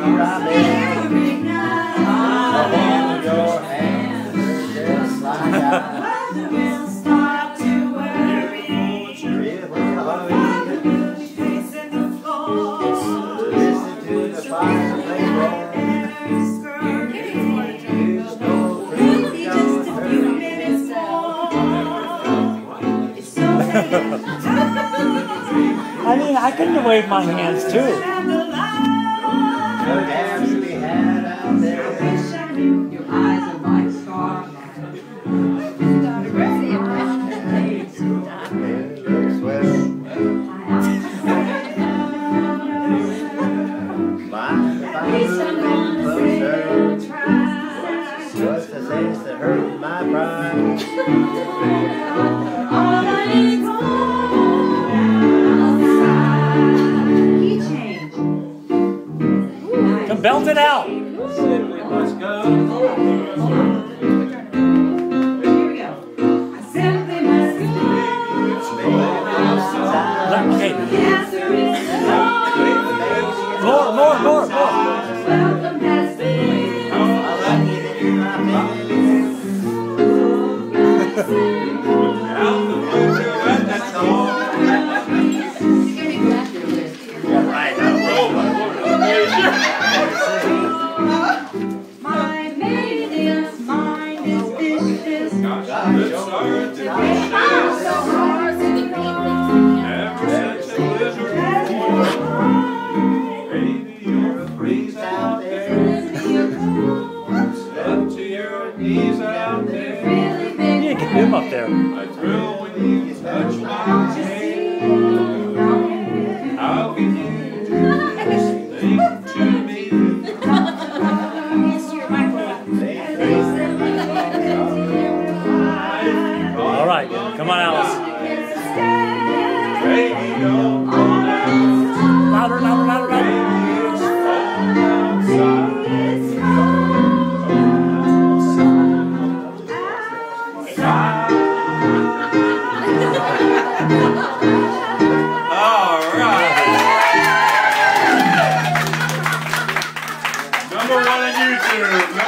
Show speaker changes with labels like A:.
A: I mean, I couldn't
B: have waved my hands too.
A: It looks well. Mind if I move closer? What's the that hurt my pride?
C: Come belt it out. Le- Okay,
B: Answer is
C: more, more, more, more.
B: Welcome has been. My maid is mine is vicious.
A: Out there.
D: How can you think to me?
C: All right, come on, Alice.
D: Baby, don't
C: Louder, louder, louder, louder.
D: All right. Number one on YouTube.